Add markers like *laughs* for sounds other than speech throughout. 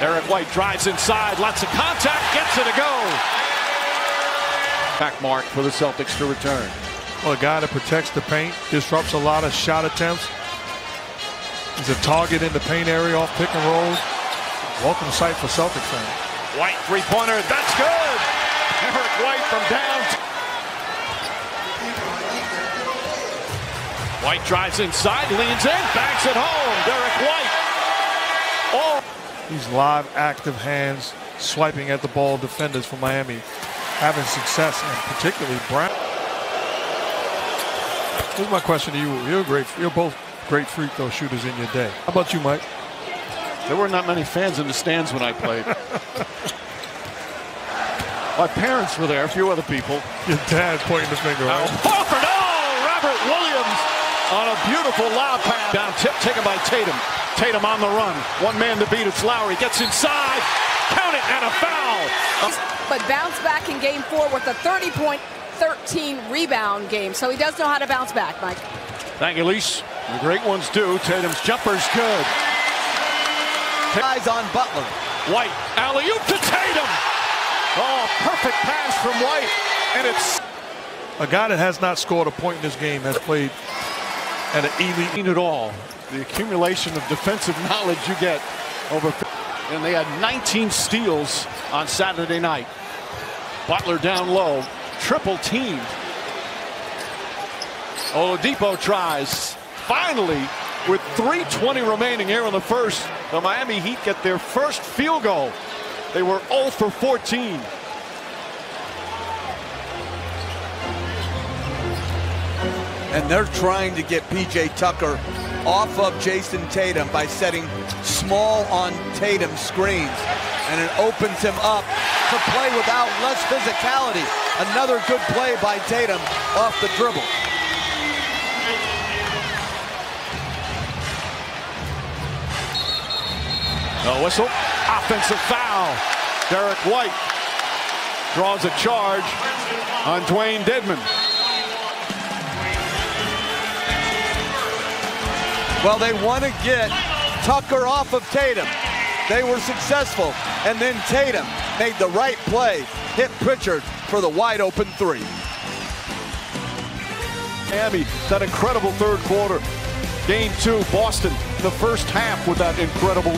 Derek White drives inside, lots of contact, gets it to go. Back mark for the Celtics to return. Well, a guy that protects the paint, disrupts a lot of shot attempts. He's a target in the paint area off pick and rolls. Welcome sight for Celtics fans. White three-pointer, that's good. Derek White from down. White drives inside, leans in, banks it home. Derek White. Oh. These live, active hands swiping at the ball defenders for Miami having success, and particularly Brown. Here's my question to you. You're great. You're both great free throw shooters in your day. How about you, Mike? There were not many fans in the stands when I played. *laughs* My parents were there, a few other people. Your dad pointing his finger. Al oh, Horford, oh, Robert Williams on a beautiful lob pass. Down tip taken by Tatum. Tatum on the run. One man to beat. It's Lowry. Gets inside. Count it and a foul. But bounce back in game four with a 30 point 13 rebound game. So he does know how to bounce back, Mike. Thank you, Elise. The great ones do. Tatum's jumper's good. Eyes on Butler. White, alley-oop to Tatum. Oh, perfect pass from White. And it's... A guy that has not scored a point in this game has played at an elite... It all. The accumulation of defensive *laughs* knowledge you get over... And they had 19 steals on Saturday night. Butler down low. Triple teamed. Oladipo tries. Finally, with 3.20 remaining here in the first, the Miami Heat get their first field goal. They were 0 for 14. And they're trying to get P.J. Tucker off of Jayson Tatum by setting small on Tatum screens. And it opens him up to play without less physicality. Another good play by Tatum off the dribble. No whistle. Offensive foul. Derek White draws a charge on Dewayne Dedmon. Well, they want to get Tucker off of Tatum. They were successful. And then Tatum made the right play, hit Pritchard for the wide open three. Miami, that incredible third quarter. Game two, Boston, the first half with that incredible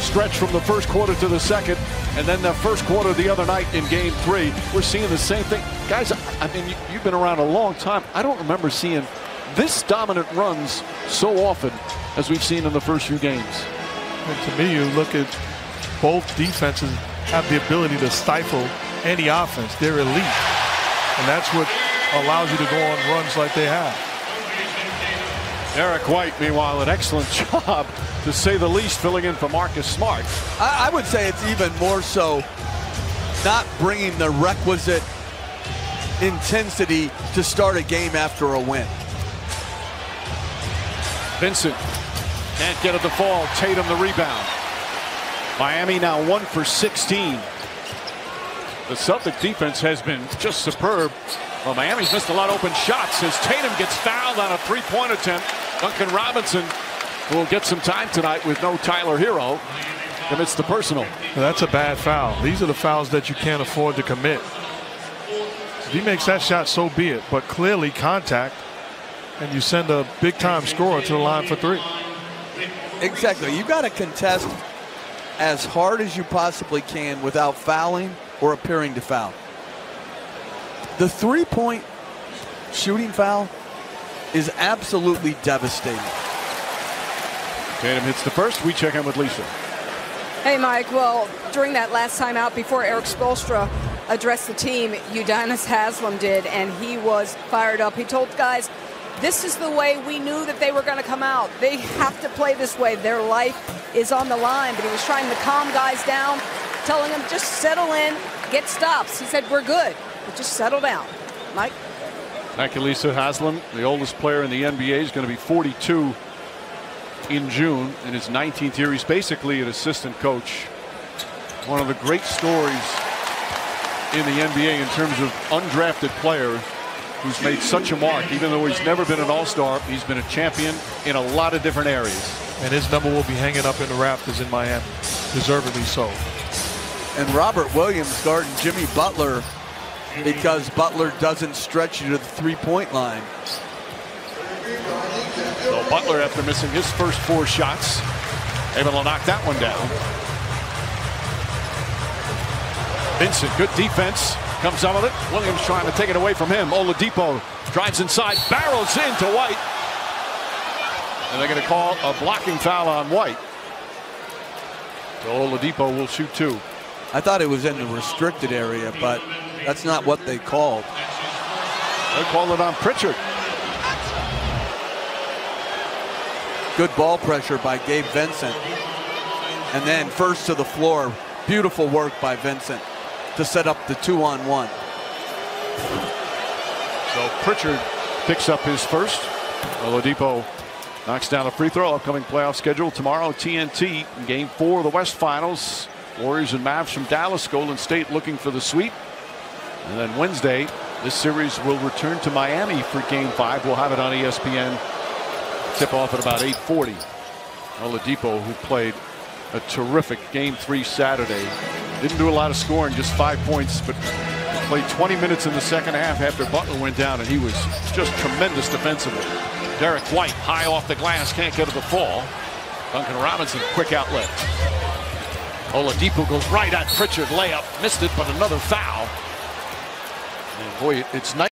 stretch from the first quarter to the second, and then the first quarter the other night in game three. We're seeing the same thing. Guys, I mean, you've been around a long time. I don't remember seeing this dominant runs so often as we've seen in the first few games. And to me, you look at both defenses have the ability to stifle any offense. They're elite. And that's what allows you to go on runs like they have. Derek White, meanwhile, an excellent *laughs* job, to say the least, filling in for Marcus Smart. I, I would say it's even more so not bringing the requisite intensity to start a game after a win. Vincent can't get it to fall. Tatum the rebound. Miami now one for 16. The Celtic defense has been just superb. Well, Miami's missed a lot of open shots as Tatum gets fouled on a three-point attempt. Duncan Robinson will get some time tonight with no Tyler Herro. Commits the personal. That's a bad foul. These are the fouls that you can't afford to commit. If he makes that shot, so be it. But clearly contact, and you send a big-time scorer to the line for three. Exactly. You've got to contest as hard as you possibly can without fouling or appearing to foul. The three-point shooting foul is absolutely devastating. Tatum hits the first. We check in with Lisa. Hey, Mike. Well, during that last time out, before Erik Spoelstra addressed the team, Udonis Haslem did, and he was fired up. He told guys, this is the way we knew that they were going to come out. They *laughs* have to play this way. Their life is on the line. But he was trying to calm guys down, telling them just settle in, get stops. He said, we're good. But just settle down. Mike? Thank you, Lisa Haslem. The oldest player in the NBA is going to be 42 in June in his 19th year. He's basically an assistant coach. One of the great stories in the NBA in terms of undrafted players who's made such a mark. Even though he's never been an all-star, he's been a champion in a lot of different areas. And his number will be hanging up in the rafters in Miami. deservedly so. And Robert Williams guarding Jimmy Butler because Butler doesn't stretch you to the three-point line. So Butler, after missing his first four shots, able to knock that one down. Vincent, good defense, comes out with it. Williams trying to take it away from him. Oladipo drives inside, barrels into White. And they're going to call a blocking foul on White. So Oladipo will shoot two. I thought it was in the restricted area, but that's not what they called. They called it on Pritchard. Good ball pressure by Gabe Vincent. And then first to the floor. Beautiful work by Vincent to set up the two on one. So Pritchard picks up his first. Oladipo knocks down a free throw. Upcoming playoff schedule tomorrow. TNT game four of the West Finals. Warriors and Mavs from Dallas. Golden State looking for the sweep. And then Wednesday, this series will return to Miami for game five. We'll have it on ESPN. Tip off at about 840. Oladipo, who played a terrific game three Saturday. Didn't do a lot of scoring, just five points, but played 20 minutes in the second half after Butler went down, and he was just tremendous defensively. Derek White, high off the glass, can't get to the fall. Duncan Robinson, quick outlet. Oladipo goes right at Pritchard, layup, missed it, but another foul. And boy, it's nice.